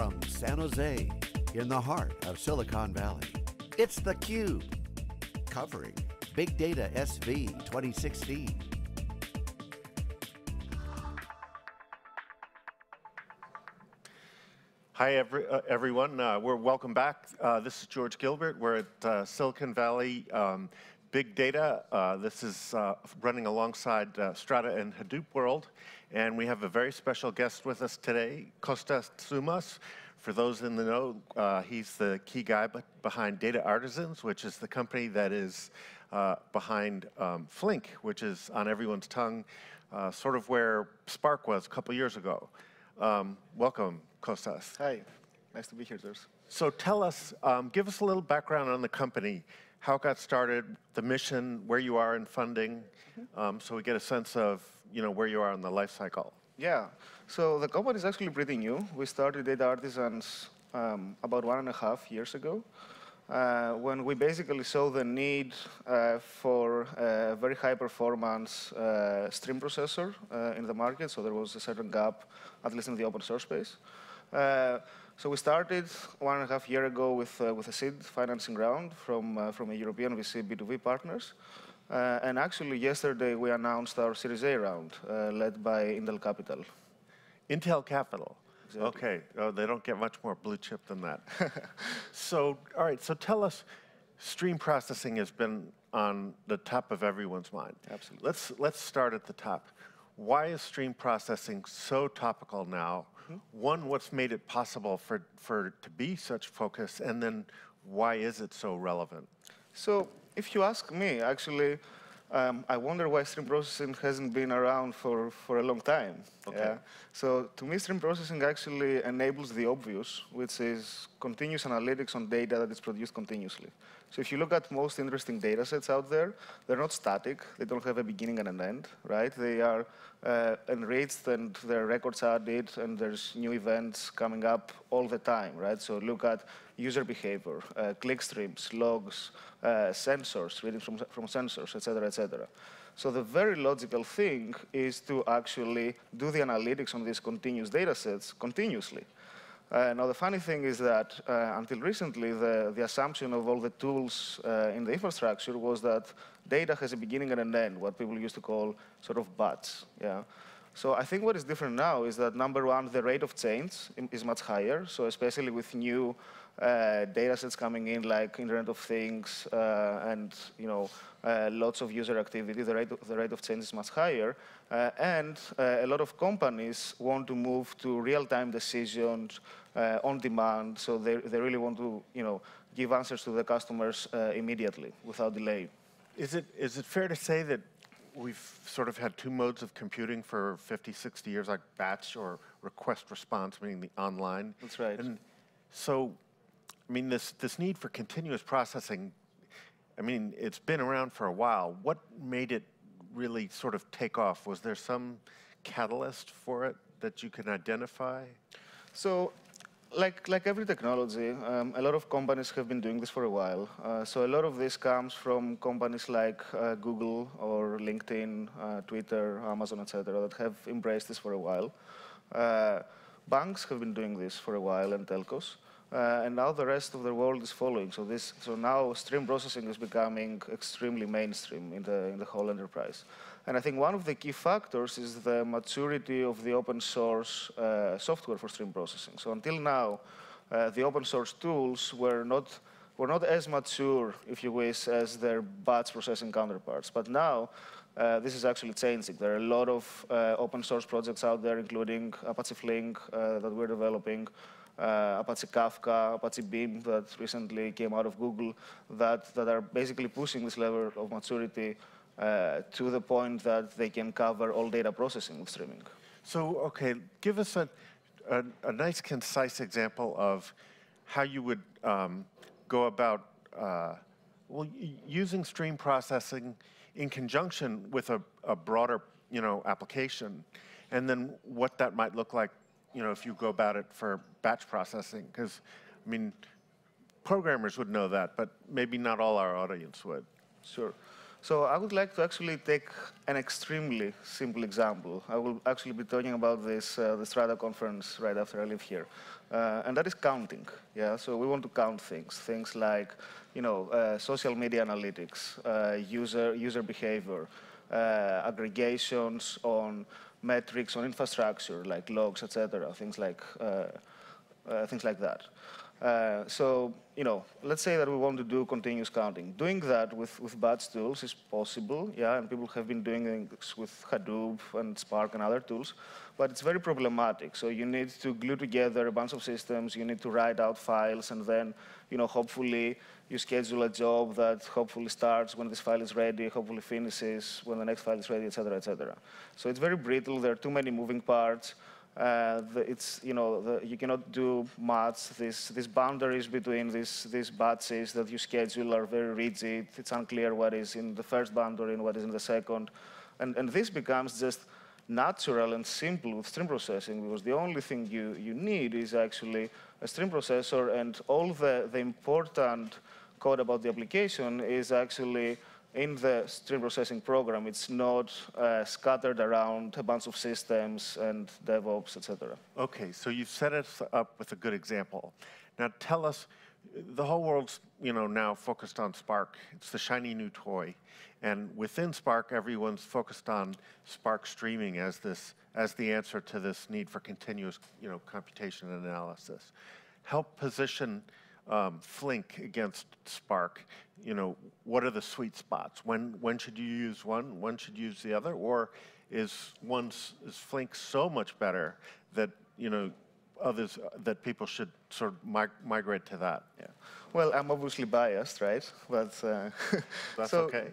from San Jose, in the heart of Silicon Valley, it's theCUBE, covering Big Data SV 2016. Hi, every, uh, everyone. Uh, we're welcome back. Uh, this is George Gilbert. We're at uh, Silicon Valley um, Big Data. Uh, this is uh, running alongside Strata and Hadoop World. And we have a very special guest with us today, Kostas Tzoumas. For those in the know, he's the key guy behind Data Artisans, which is the company that is behind um, Flink, which is on everyone's tongue, sort of where Spark was a couple years ago. Um, welcome, Kostas. Hi, nice to be here, Zeus. So tell us, um, give us a little background on the company, how it got started, the mission, where you are in funding, mm -hmm. um, so we get a sense of you know, where you are in the life cycle. Yeah, so the company is actually pretty new. We started Data Artisans um, about one and a half years ago. Uh, when we basically saw the need uh, for a very high performance uh, stream processor uh, in the market, so there was a certain gap, at least in the open source space. Uh, so we started one and a half year ago with, uh, with a seed financing round from, uh, from a European VC b-to-v partners. and actually yesterday we announced our Series A round led by Intel Capital. Intel Capital. Exactly. Okay, oh, they don't get much more blue chip than that. so, all right, so tell us, stream processing has been on the top of everyone's mind. Absolutely. Let's, let's start at the top. Why is stream processing so topical now? One, what's made it possible for, for to be such focus, and then why is it so relevant? So if you ask me, actually, um, I wonder why stream processing hasn't been around for, for a long time. Okay. Yeah? So to me, stream processing actually enables the obvious, which is continuous analytics on data that is produced continuously. So if you look at most interesting data sets out there, they're not static. They don't have a beginning and an end, right? They are uh, enriched and their records are added and there's new events coming up all the time, right? So look at user behavior, uh, click streams, logs, uh, sensors, reading from, from sensors, et cetera, et cetera. So the very logical thing is to actually do the analytics on these continuous data sets continuously. Uh, now, the funny thing is that uh, until recently, the, the assumption of all the tools uh, in the infrastructure was that data has a beginning and an end, what people used to call sort of bats. Yeah? So I think what is different now is that, number one, the rate of change is much higher. So especially with new uh, data sets coming in like Internet of Things uh, and you know uh, lots of user activity, the rate of, the rate of change is much higher. Uh, and uh, a lot of companies want to move to real-time decisions uh, on demand, so they, they really want to you know, give answers to the customers immediately without delay. Is it, is it fair to say that we've sort of had two modes of computing for 50, 60 years, like batch or request response, meaning the online? That's right. And so I mean, this, this need for continuous processing, I mean, it's been around for a while. What made it really sort of take off? Was there some catalyst for it that you can identify? So like, like every technology, um, a lot of companies have been doing this for a while. Uh, so a lot of this comes from companies like uh, Google or LinkedIn, uh, Twitter, Amazon, etc., that have embraced this for a while. Uh, banks have been doing this for a while, and telcos. Uh, and now the rest of the world is following. So this, so now stream processing is becoming extremely mainstream in the in the whole enterprise. And I think one of the key factors is the maturity of the open source uh, software for stream processing. So until now, uh, the open source tools were not were not as mature, if you wish, as their batch processing counterparts. But now, uh, this is actually changing. There are a lot of uh, open source projects out there, including Apache Flink uh, that we're developing, Apache Kafka, Apache Beam that recently came out of Google that, that are basically pushing this level of maturity uh, to the point that they can cover all data processing with streaming. So, okay, give us a, a, a nice, concise example of how you would um, go about uh, well, using stream processing in conjunction with a, a broader you know, application, and then what that might look like you know, if you go about it for batch processing? Because, I mean, programmers would know that, but maybe not all our audience would. Sure. So I would like to actually take an extremely simple example. I will actually be talking about this, uh, the Strata conference right after I leave here. Uh, and that is counting, yeah? So we want to count things, things like, you know, uh, social media analytics, uh, user, user behavior, aggregations on metrics on infrastructure, like logs, etc., things like, uh, things like that. Uh, so, you know, let's say that we want to do continuous counting. Doing that with, with batch tools is possible, yeah, and people have been doing it with Hadoop and Spark and other tools, but it's very problematic. So you need to glue together a bunch of systems, you need to write out files, and then, you know, hopefully you schedule a job that hopefully starts when this file is ready, hopefully finishes when the next file is ready, et cetera, et cetera. So it's very brittle, there are too many moving parts, uh, the, it's, you know, the, you cannot do much. These, these boundaries between these, these batches that you schedule are very rigid. It's unclear what is in the first boundary and what is in the second. And, and this becomes just natural and simple with stream processing because the only thing you, you need is actually a stream processor and all the, the important code about the application is actually in the stream processing program, it's not uh, scattered around a bunch of systems and DevOps, etc. Okay, so you've set us up with a good example. Now tell us, the whole world's you know now focused on Spark. It's the shiny new toy, and within Spark, everyone's focused on Spark streaming as this as the answer to this need for continuous you know computation and analysis. Help position um, Flink against Spark, you know, what are the sweet spots? When, when should you use one? When should you use the other? Or is, one's, is Flink so much better that, you know, others, that people should sort of mig migrate to that? Yeah. Well, I'm obviously biased, right? But uh, That's so, okay.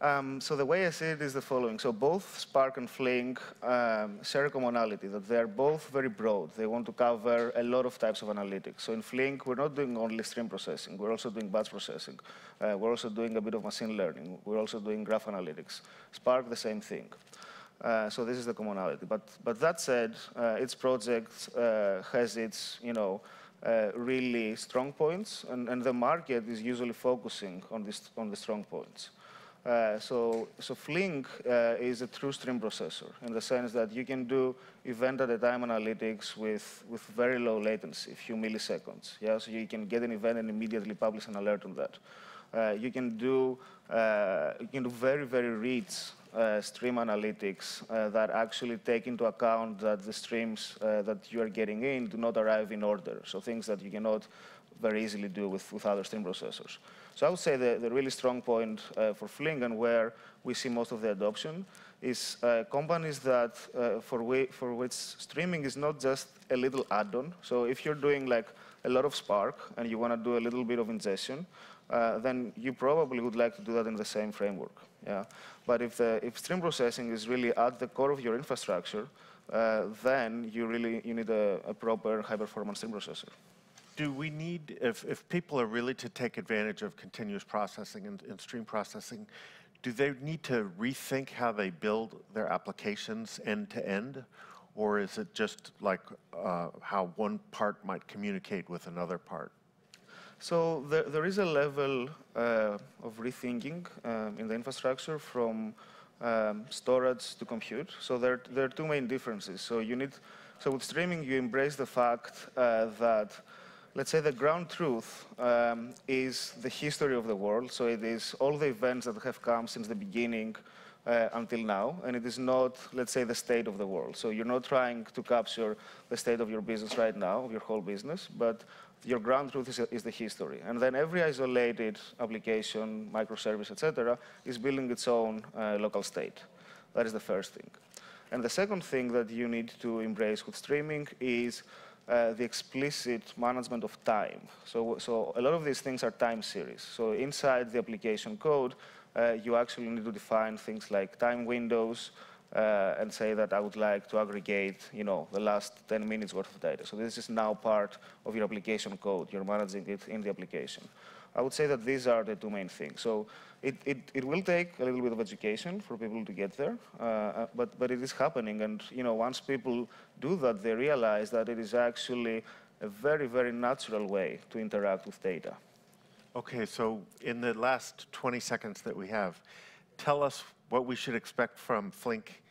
Um, so the way I see it is the following. So both Spark and Flink um, share a commonality, that they're both very broad. They want to cover a lot of types of analytics. So in Flink, we're not doing only stream processing. We're also doing batch processing. Uh, we're also doing a bit of machine learning. We're also doing graph analytics. Spark, the same thing. Uh, so this is the commonality. But, but that said, uh, project uh, has its, you know, uh, really strong points, and, and the market is usually focusing on, this, on the strong points. Uh, so, so Flink is a true stream processor in the sense that you can do event at a time analytics with, with very low latency, a few milliseconds. Yeah, so you can get an event and immediately publish an alert on that. You can do you can do very very rich uh, stream analytics that actually take into account that the streams that you are getting in do not arrive in order. So things that you cannot very easily do with, with other stream processors. So I would say the, the really strong point uh, for Flink and where we see most of the adoption is uh, companies that uh, for, for which streaming is not just a little add-on. So if you're doing like a lot of Spark and you want to do a little bit of ingestion, uh, then you probably would like to do that in the same framework. Yeah. But if, the, if stream processing is really at the core of your infrastructure, uh, then you really you need a, a proper high-performance stream processor do we need, if, if people are really to take advantage of continuous processing and, and stream processing, do they need to rethink how they build their applications end to end? Or is it just like uh, how one part might communicate with another part? So there, there is a level uh, of rethinking um, in the infrastructure from um, storage to compute. So there, there are two main differences. So you need, so with streaming, you embrace the fact uh, that let's say the ground truth um, is the history of the world. So it is all the events that have come since the beginning uh, until now, and it is not, let's say, the state of the world. So you're not trying to capture the state of your business right now, of your whole business, but your ground truth is, is the history. And then every isolated application, microservice, etc., is building its own uh, local state. That is the first thing. And the second thing that you need to embrace with streaming is uh, the explicit management of time. So, so a lot of these things are time series. So inside the application code, uh, you actually need to define things like time windows uh, and say that I would like to aggregate, you know, the last 10 minutes worth of data. So this is now part of your application code. You're managing it in the application. I would say that these are the two main things. So it, it, it will take a little bit of education for people to get there, uh, uh, but, but it is happening. And you know, once people do that, they realize that it is actually a very, very natural way to interact with data. Okay, so in the last 20 seconds that we have, tell us what we should expect from Flink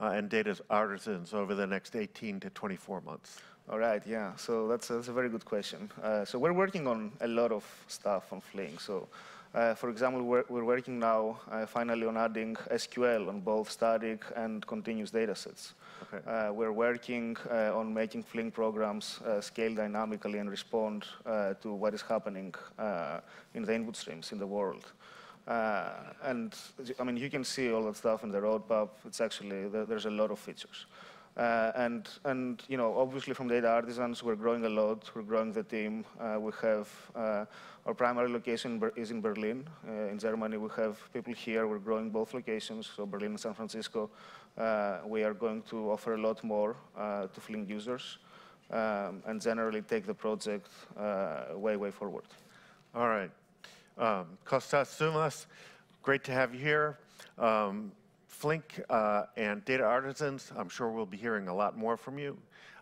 uh, and data artisans over the next 18 to 24 months? All right, yeah. So that's, that's a very good question. Uh, so we're working on a lot of stuff on Flink. So uh, for example, we're, we're working now uh, finally on adding SQL on both static and continuous datasets. Okay. Uh, we're working uh, on making Flink programs uh, scale dynamically and respond uh, to what is happening in the input streams in the world. And I mean, you can see all that stuff in the roadmap. It's actually, there's a lot of features. Uh, and, and, you know, obviously from data artisans, we're growing a lot. We're growing the team. Uh, we have, uh, our primary location is in Berlin. Uh, in Germany, we have people here. We're growing both locations, so Berlin and San Francisco. Uh, we are going to offer a lot more uh, to Flink users um, and generally take the project way, way forward. All right. Um, Kostas Tzoumas, great to have you here. Um, Flink uh, and Data Artisans, I'm sure we'll be hearing a lot more from you.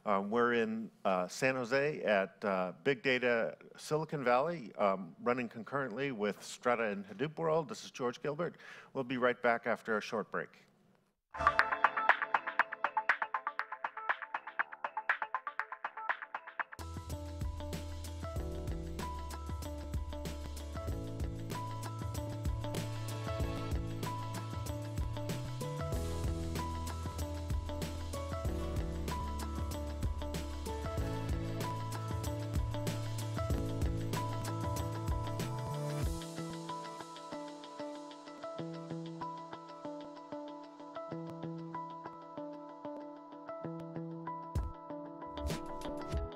Um, we're in uh, San Jose at uh, Big Data Silicon Valley, um, running concurrently with Strata and Hadoop World. This is George Gilbert. We'll be right back after a short break. フフフ。